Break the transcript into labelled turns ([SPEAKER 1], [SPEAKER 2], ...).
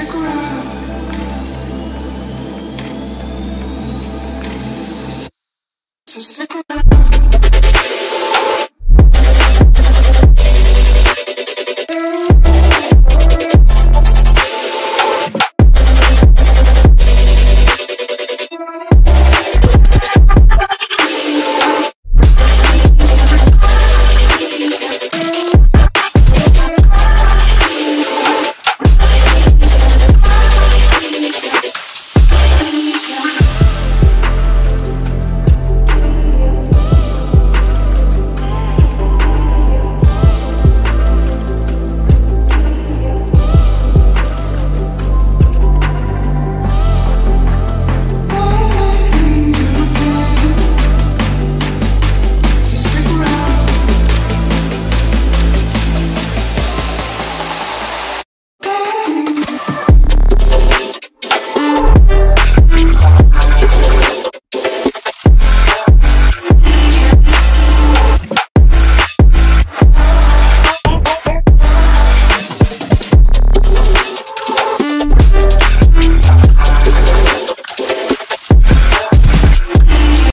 [SPEAKER 1] Stick around. So stick around.